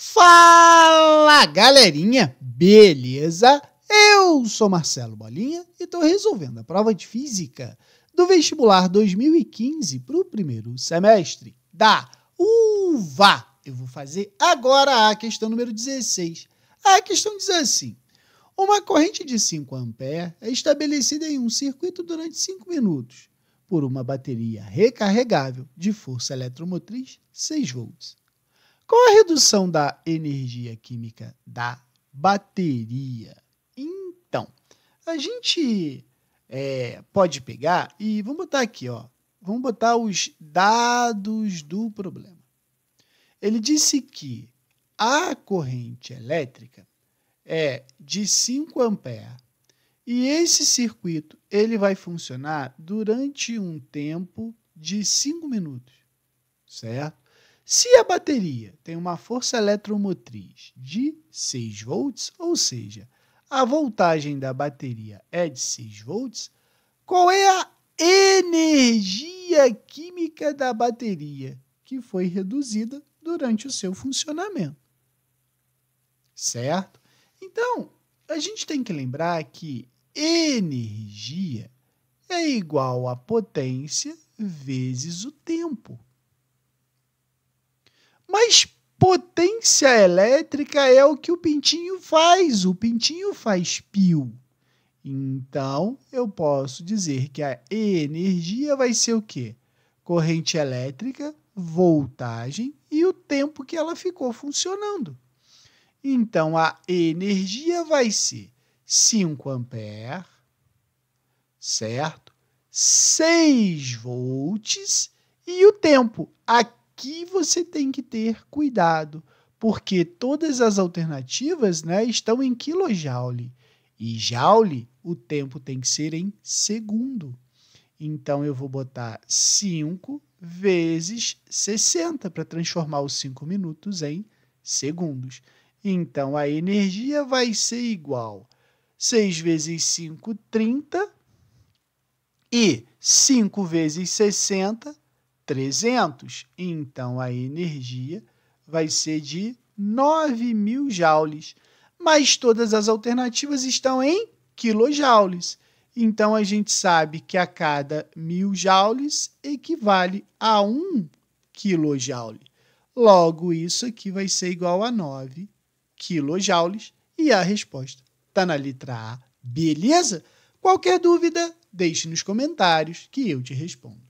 Fala galerinha, beleza? Eu sou Marcelo Bolinha e estou resolvendo a prova de física do vestibular 2015 para o primeiro semestre da UVA. Eu vou fazer agora a questão número 16. A questão diz assim: uma corrente de 5 ampere é estabelecida em um circuito durante 5 minutos por uma bateria recarregável de força eletromotriz 6 volts. Qual a redução da energia química da bateria? Então, a gente é, pode pegar e vamos botar aqui, ó. Vamos botar os dados do problema. Ele disse que a corrente elétrica é de 5 amperes e esse circuito ele vai funcionar durante um tempo de 5 minutos, certo? Se a bateria tem uma força eletromotriz de 6 volts, ou seja, a voltagem da bateria é de 6 volts, qual é a energia química da bateria que foi reduzida durante o seu funcionamento? Certo? Então, a gente tem que lembrar que energia é igual a potência vezes o tempo. Mas potência elétrica é o que o pintinho faz. O pintinho faz pio. Então, eu posso dizer que a energia vai ser o quê? Corrente elétrica, voltagem e o tempo que ela ficou funcionando. Então, a energia vai ser 5 amperes, certo? 6 volts e o tempo. Aqui aqui você tem que ter cuidado, porque todas as alternativas né, estão em quilojoule. E joule, o tempo tem que ser em segundo. Então, eu vou botar 5 vezes 60 para transformar os 5 minutos em segundos. Então, a energia vai ser igual 6 vezes 5, 30. E 5 vezes 60, 300. Então, a energia vai ser de 9 mil joules. Mas todas as alternativas estão em quilojoules. Então, a gente sabe que a cada mil joules equivale a 1 quilojoule. Logo, isso aqui vai ser igual a 9 quilojoules. E a resposta está na letra A. Beleza? Qualquer dúvida, deixe nos comentários que eu te respondo.